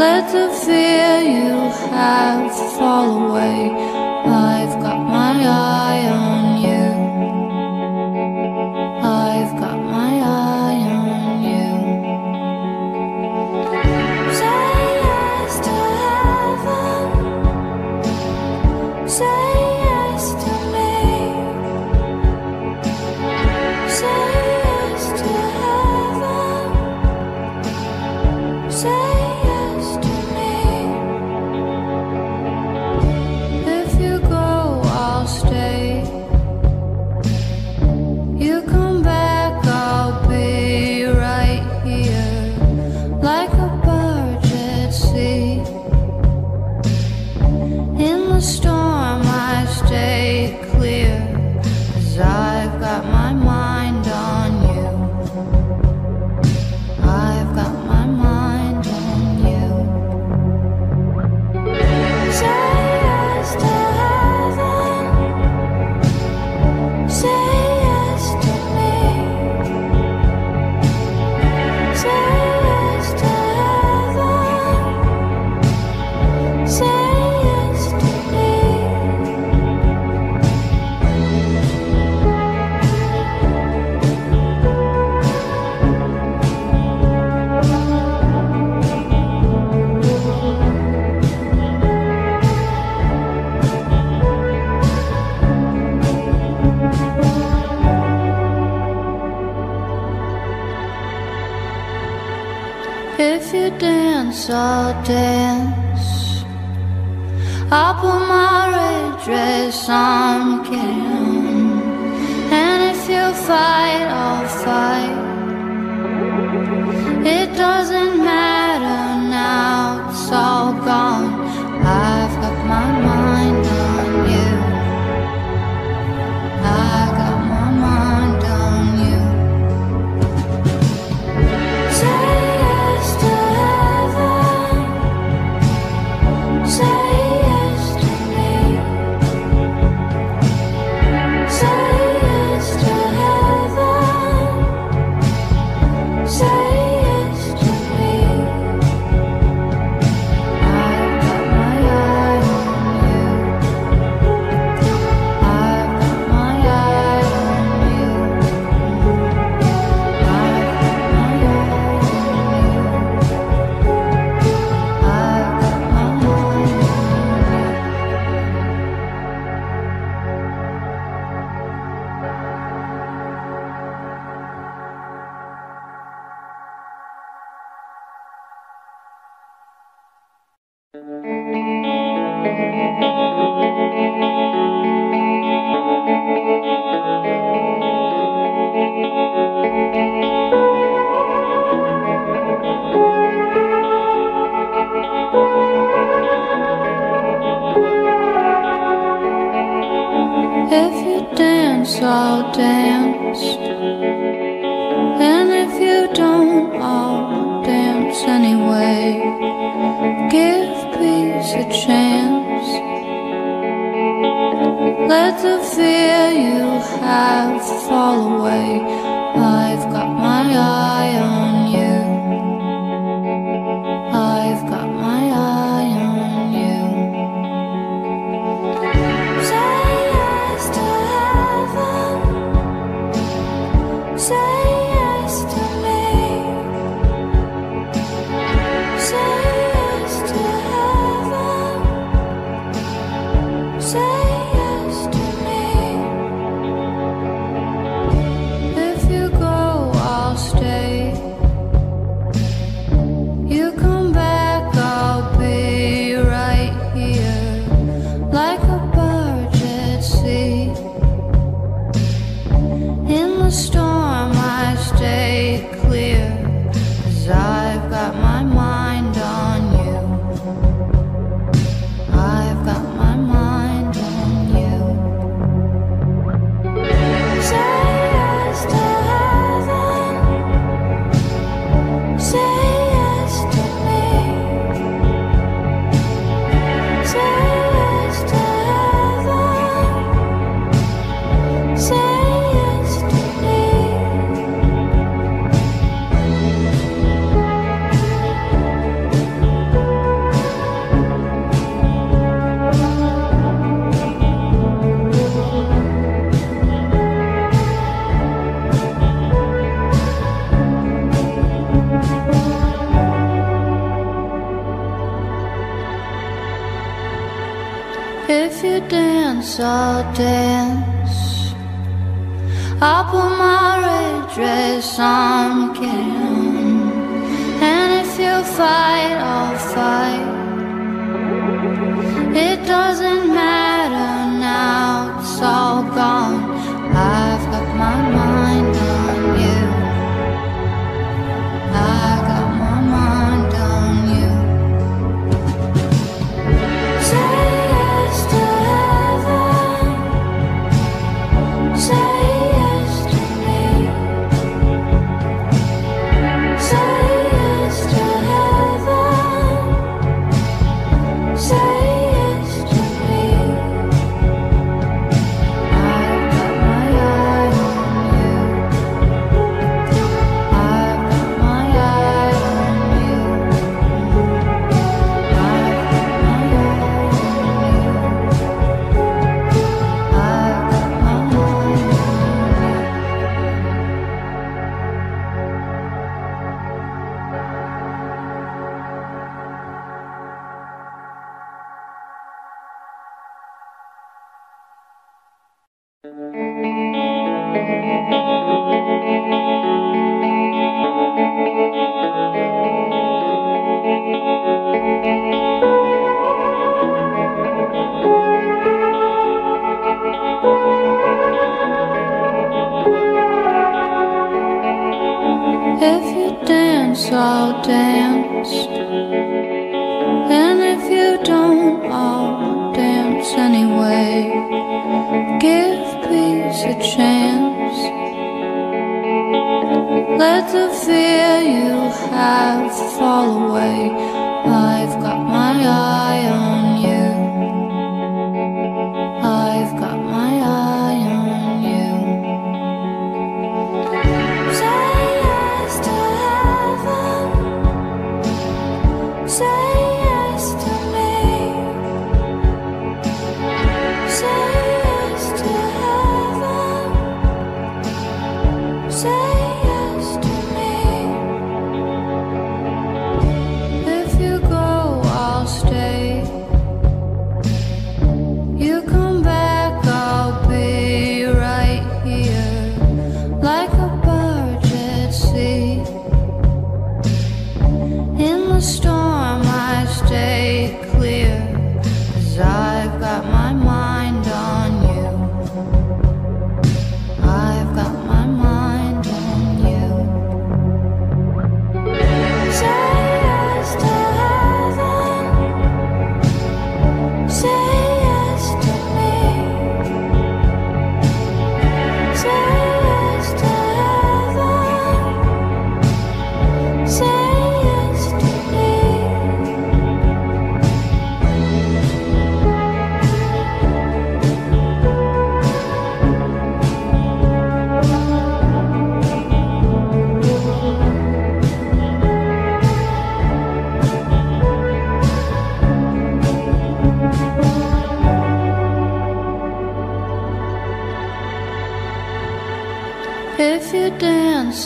Let the fear you have fall away. Like song dance. And if you don't, I'll dance anyway. Give peace a chance. Let the fear you have fall away.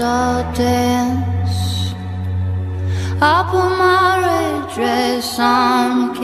all dance. I put my red dress on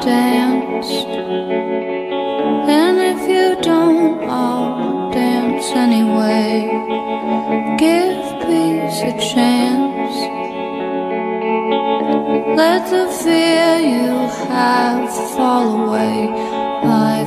dance. And if you don't, I'll dance anyway. Give peace a chance. Let the fear you have fall away. I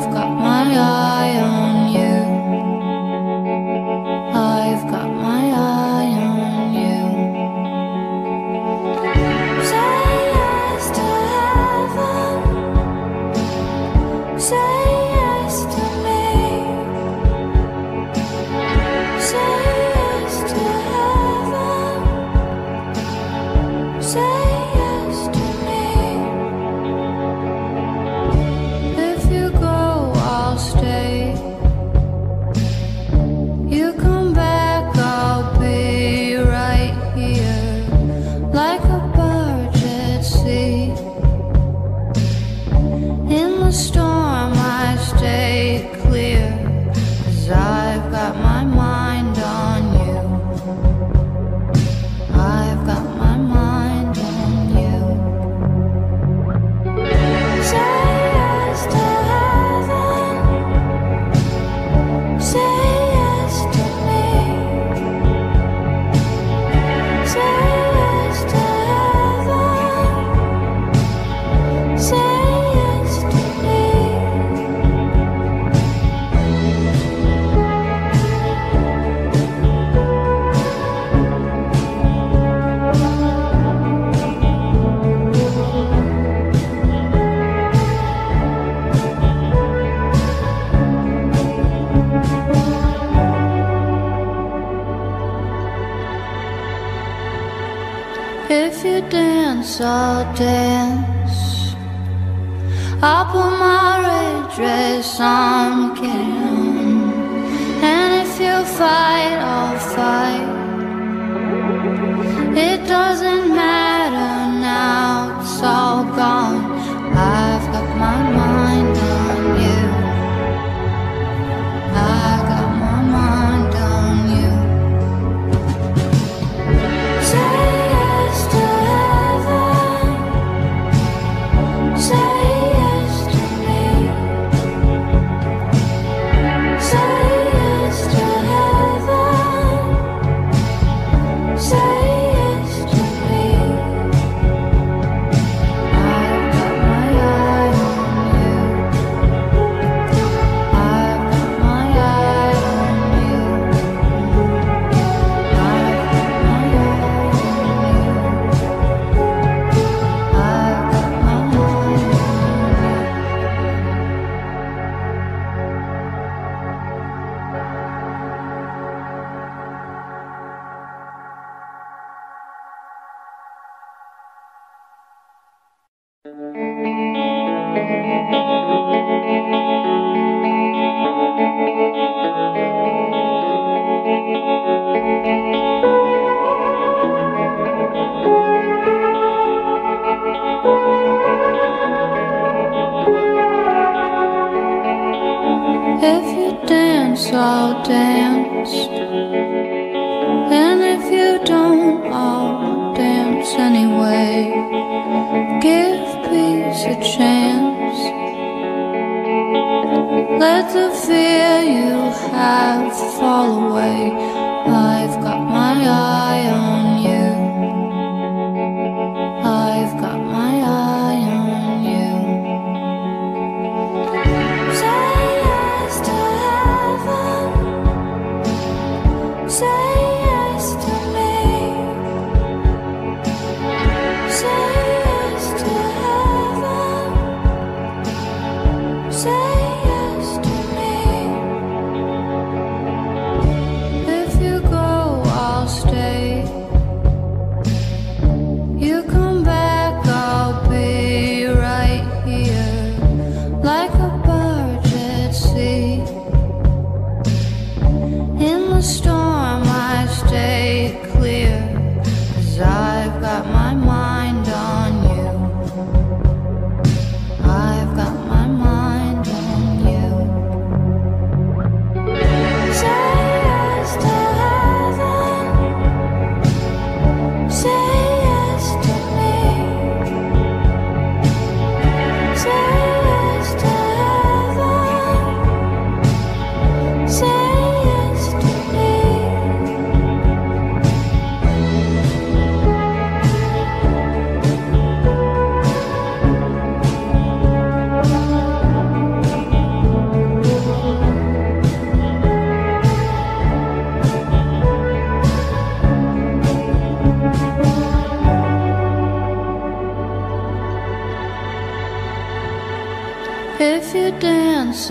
dance. I put my red dress on. dance, I'll dance. And if you don't, I'll dance anyway. Give peace a chance. Let the fear you have fall away. I've got my eyes.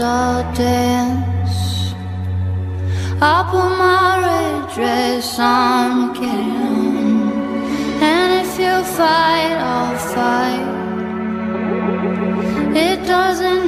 I'll dance. I'll put my red dress on, on. And if you fight, I'll fight. It doesn't